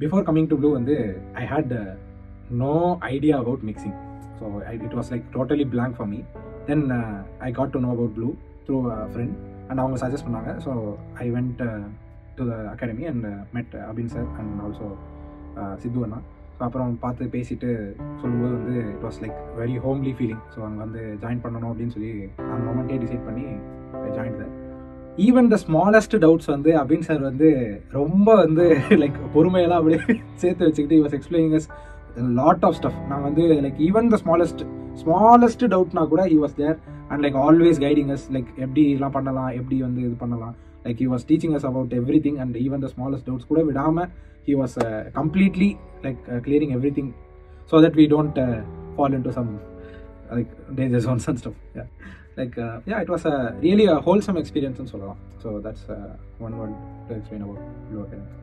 Before coming to blue வந்து I had no idea about mixing so it was like totally blank for me then I got to know about blue through friend and அவங்க suggest பண்ணாங்க. So I went to the academy and met Abin sir and also Sidhu Anna so அப்புறம் பார்த்து பேசிட்டு சொல்லும்போது வந்து it was like very homely feeling so அங்கே வந்து join பண்ணணும் அப்படின்னு சொல்லி அந்த மொமெண்ட்டே டிசைட் பண்ணி join sir even the smallest doubts வந்து அபின் சார் வந்து ரொம்ப வந்து லைக் பொறுமையெல்லாம் அப்படியே சேர்த்து வச்சுக்கிட்டு was explaining us lot of stuff நான் வந்து like even the smallest smallest டவுட்னா கூட he was there and like always guiding us like எப்படி எல்லாம் பண்ணலாம் எப்படி வந்து இது பண்ணலாம். Like he was teaching us about everything and even the smallest doubts கூட விடாமல் he was completely like clearing everything so that we don't fall into some like they this one stuff yeah like yeah it was a really a wholesome எக்ஸ்பீரியன்ஸ்னு சொல்லலாம் so that's one one to explain about your parents